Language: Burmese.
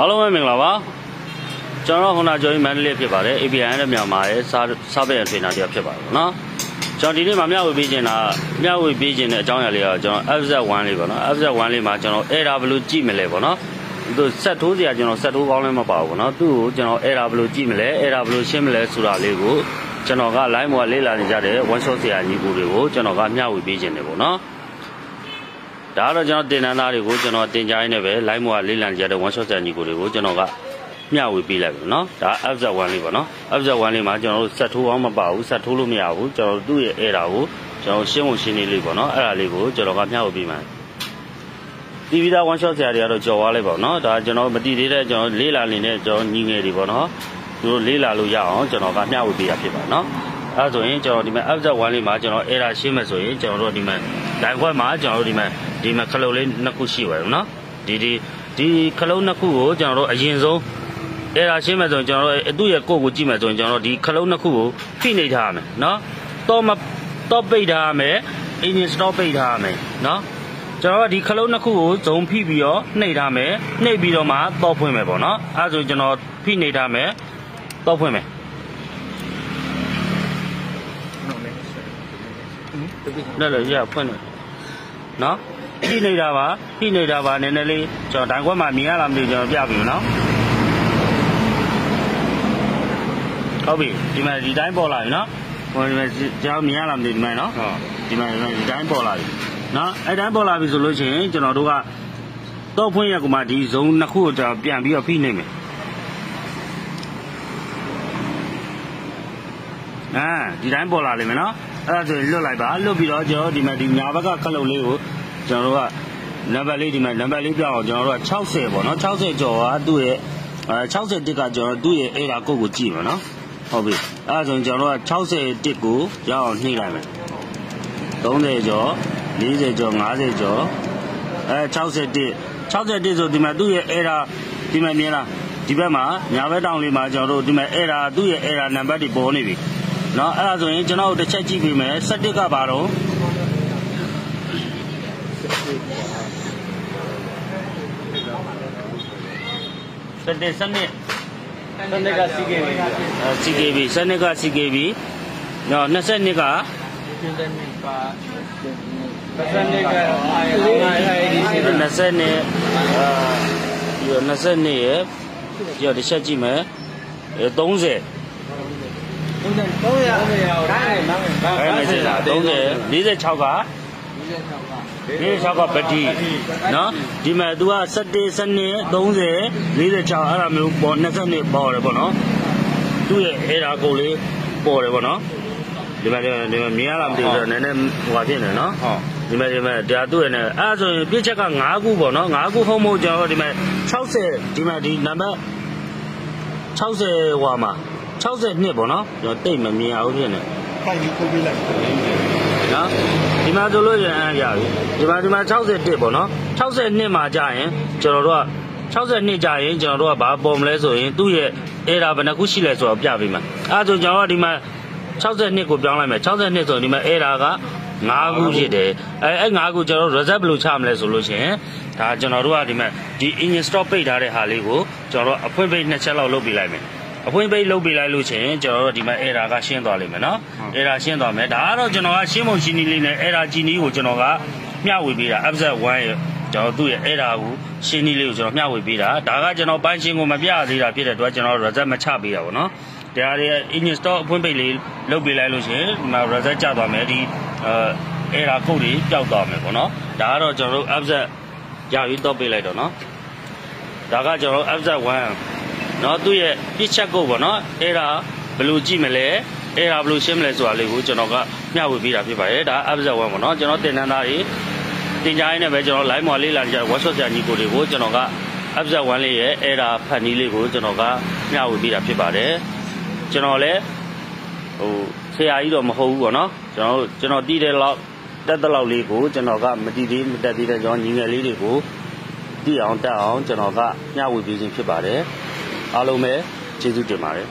အားလုံးပဲမင်္ဂလာပါကျွန်တော်ဟွန်ဒါကျော်ကြီးမန္တလေးဖြစ်ပါတယ် APN နဲ့မြန်မာရဲ့စားစားပဲ့ထွေနာတရားဖြစ်ပါတယ်နော်ကျွန်တော်ဒီနေ့မှာမျှဝေပေးခြင်းတာမျှဝေပေးခြင်းတဲ့အကြောင်းအရာလေးကကျွန်တော် FZ1 လေးပေါ့နော် FZ1 လေးမှာကျွန်တော် error ဘယ်လိုကြည့်မလဲပေါ့နော်သူဆက်ထိုးစရာကျွန်တော်ဆက်ထိုးကောင်းလည်းမပါဘူးပေါ့နော်သူ့ကိုကျွန်တော် error ဘယ်လိုကြည့်မလဲ error ဘယ်လိုရှင်းမလဲဆိုတာလေးကိုကျွန်တော်က line ပေါ်လေးလာနေကြတဲ့ one shot ဆရာကြီးကိုတွေကိုကျွန်တော်ကမျှဝေပေးခြင်းတယ်ပေါ့နော် ဒါကတော့ကျွန်တော်တင်တန်းသားတွေကိုကျွန်တော်တင်ကြရင်းနဲ့ပဲ line ပေါ်ကလေးလံကြတဲ့ one shot ဆရာကြီးကိုတွေကိုကျွန်တော်ကမျှဝေပေးလိုက်ပြီနော်ဒါ FZ1 လေးပေါ့နော် FZ1 လေးမှာကျွန်တော်တို့ဆက်ထိုးအောင်မပါဘူးဆက်ထိုးလို့မရဘူးကျွန်တော်တို့သူ့ရဲ့ error ကိုကျွန်တော်ရှင်းဖို့ရှင်းနေလေးပေါ့နော်အဲ့ဒါလေးကိုကျွန်တော်ကမျှဝေပေးမှာတီဗီသား one shot ဆရာတွေကတော့ကြော်သွားလိုက်ပါတော့ဒါကျွန်တော်မတည်သေးတဲ့ကျွန်တော်လေးလာနေတဲ့ကျွန်တော်ညီငယ်တွေပေါ့နော်သူတို့လေးလာလို့ရအောင်ကျွန်တော်ကမျှဝေပေးရဖြစ်ပါနော်အဲဆိုရင်ကျွန်တော်ဒီမှာ FZ1 လေးမှာကျွန်တော် error ရှင်းမယ်ဆိုရင်ကျွန်တော်တို့ဒီမှာဒိုင်ခွက်မှာကျွန်တော်တို့ဒီမှာ ဒီမှာခလုတ်လေးနှစ်ခုရှိပါတယ်နော်ဒီဒီဒီခလုတ်နှစ်ခုကိုကျွန်တော်တို့အရင်ဆုံးအဲ့ဒါရှင်းမယ်ဆိုရင်ကျွန်တော်တို့အတူရဲ့ကိုယ့်ကိုကြည့်မယ်ဆိုရင်ကျွန်တော်တို့ဒီခလုံးနှစ်ခုကိုဖိနေထားရမယ်နော်တော့မတော့ပိတ်ထားရမယ် engine stop ပိတ်ထားရမယ်နော်ကျွန်တော်ကဒီခလုံးနှစ်ခုကိုဇုံဖိပြီးတော့နှိပ်ထားမယ်နှိပ်ပြီးတော့မှတော့ဖွင့်မယ်ပေါ့နော်အဲဒါဆိုကျွန်တော်ဖိနေထားမယ်တော့ဖွင့်မယ်လည်းလည်းရဖွင့်တယ် နော်ဖိနေတာပါဖိနေတာပါနည်းနည်းလေးကျွန်တော်ဒိုင်ခွက်မှာမြင်ရလားမသိကျွန်တော်ပြပြီနော်ဟုတ်ပြီဒီမှာဒီတိုင်းပေါ်လာပြီနော်ဟိုဒီမှာကျွန်တော်မြင်ရလားမသိဒီမှာနော်ဟုတ်ဒီမှာဒီတိုင်းပေါ်လာပြီနော်အဲ့တိုင်းပေါ်လာပြီဆိုလို့ရှိရင်ကျွန်တော်တို့ကတော့ဖွင့်ရကမှဒီဇုံနှစ်ခုကိုကျွန်တော်ပြန်ပြီးတော့ဖိနေမယ်အာဒီတိုင်းပေါ်လာလိမ့်မယ်နော် အဲ့ဒါဆိုရင်လွတ်လိုက်ပါလွတ်ပြီးတော့ကျွန်တော်ဒီမှာဒီညာဘက်ကခလုတ်လေးကိုကျွန်တော်တို့ကနံပါတ်လေးဒီမှာနံပါတ်လေးပြအောင်ကျွန်တော်တို့က60ပေါ့နော်60ကျော်ကသူ့ရဲ့အဲ60တစ်ကကျွန်တော်တို့ရဲ့အဲ့ဒါကုတ်ကိုကြည့်မှာနော်ဟုတ်ပြီအဲဒါဆိုရင်ကျွန်တော်တို့က60တစ်ကိုရအောင်နှိမ့်လိုက်မယ်30ကျော်40ကျော်50ကျော်အဲ60တစ်60တစ်ဆိုဒီမှာသူ့ရဲ့အဲ့ဒါဒီမှာမြင်လားဒီဘက်မှာညာဘက်တောင်လေးမှာကျွန်တော်တို့ဒီမှာအဲ့ဒါသူ့ရဲ့အဲ့ဒါနံပါတ်တွေပေါ်နေပြီ เนาะအဲ့ဒါဆိုရင်ကျွန်တော်တို့တစ်ချက်ကြည့်ပေးမယ်17ကဘာတော့စတဲ့စနစ် စနစ်က CKB အဲ CKB စနစ်က CKB နော်22က စနစ်ကစနစ်က IIDC 20နဲ့အာဒီ22ရဲ့ပြတော့တစ်ချက်ကြည့်မယ်အဲ 30 300 300 300ဟိုတိုင်းနားမယ်အဲမစင်တာ30 46က 46ကပတိနော်ဒီမှာ तू က17စနစ်30 46အဲ့ဒါမျိုးပေါ်22ပေါ်တယ်ပေါ့နော်သူ့ရဲ့အဲ့ဒါကိုလေးပေါ်တယ်ပေါ့နော်ဒီမှာဒီမှာဒီမှာမြင်ရလားမသိဘူးဆိုတော့နည်းနည်းဟိုပါဖြစ်နေနော်ဟုတ်ဒီမဲ့ဒီမဲ့ဒါသူ့ရဲ့နဲ့အဲ့ဒါဆိုရင်ပြည့်ချက်က9ခုပေါ့နော်9ခုဟုတ်မဟုတ်ကျွန်တော်ဒီမဲ့60ဒီမဲ့ဒီနံပါတ်60ဟွာမှာ 60နှစ်ပေါ့နော်ကျွန်တော်တိတ်မမြင်အောင်ဖြစ်နေဖိုင်ကြီးကိုပေးလိုက်နော်ဒီမှာဆိုလို့ရရင်ရပြီဒီမှာဒီမှာ60တစ်ပေါ့နော်60နှစ်မှာကြာရင်ကျွန်တော်တို့က60နှစ်ကြာရင်ကျွန်တော်တို့ကဘာပေါ်မလဲဆိုရင်သူ့ရဲ့အဲ့ဒါဘယ်နှခုရှိလဲဆိုတော့ပြပေးမှာအဲ့ဒါဆိုကျွန်တော်ကဒီမှာ60နှစ်ကိုပြောင်းလိုက်မယ်60နှစ်ဆိုရင်ဒီမှာအဲ့ဒါက5ခုဖြစ်တယ်အဲအဲ့5ခုကျွန်တော်တို့ reserve ဘယ်လိုချမလဲဆိုလို့ရှိရင်ဒါကျွန်တော်တို့ကဒီမှာဒီ engine stop ပိတ်ထားတဲ့ဟာလေးကိုကျွန်တော်တို့အဖွင့်ပိတ်နှစ်ချက်လောက်လုပ်ပေးလိုက်မယ် အဖွင့်ပိတ်လုပ်ပေးလိုက်လို့ရှိရင်ကျွန်တော်တို့ဒီမှာ error ကရှင်းသွားလိမ့်မယ်နော် error ရှင်းသွားမယ်ဒါကတော့ကျွန်တော်ကရှင်းဖို့ရှင်းနည်းလေးနဲ့ error ကြီးနည်းကိုကျွန်တော်ကမျှဝေပေးတာ upset 1ရဲ့ကျွန်တော်သူ့ရဲ့ error ကိုရှင်းနည်းလေးကိုကျွန်တော်မျှဝေပေးတာဒါကကျွန်တော်ပိုင်းရှင်းကိုမပြသေးတာဖြစ်တဲ့အတွက်ကျွန်တော် result မချပေးတာပေါ့နော်တရားတွေ engine stop အဖွင့်ပိတ်လေးလုပ်ပေးလိုက်လို့ရှိရင်ဒီမှာ result ကျသွားမယ်ဒီအဲ error code တွေပျောက်သွားမယ်ပေါ့နော်ဒါကတော့ကျွန်တော်တို့ upset ရပြီးတော့ပေးလိုက်တော့နော်ဒါကကျွန်တော်တို့ upset 1 နော်သူ့ရဲ့ပြစ်ချက်ကုတ်ပေါ့နော်အဲ့ဒါဘယ်လိုကြည့်မလဲအဲ့ဒါဘယ်လိုရှင်းမလဲဆိုတာလေးကိုကျွန်တော်ကမျှဝေပေးတာဖြစ်ပါတယ်ဒါ upset 1ပေါ့နော်ကျွန်တော်တင်တန်းသားတွေတင်ကြရင်းနဲ့ပဲကျွန်တော် live မှာလေးလာကြ workshop ဆရာကြီးကိုတွေကိုကျွန်တော်က upset 1လေးရဲ့အဲ့ဒါဖတ်နည်းလေးကိုကျွန်တော်ကမျှဝေပေးတာဖြစ်ပါတယ်ကျွန်တော်လည်းဟိုဆရာကြီးတော့မဟုတ်ဘူးပေါ့နော်ကျွန်တော်ကျွန်တော်တည်တဲ့လောက်တက်တဲ့လောက်လေးကိုကျွန်တော်ကမတည်သေးမတက်သေးတဲ့ကျွန်တော်ညီငယ်လေးတွေကိုတည်အောင်တက်အောင်ကျွန်တော်ကမျှဝေပေးခြင်းဖြစ်ပါတယ် အားလုံးပဲကျေးဇူးတင်ပါတယ်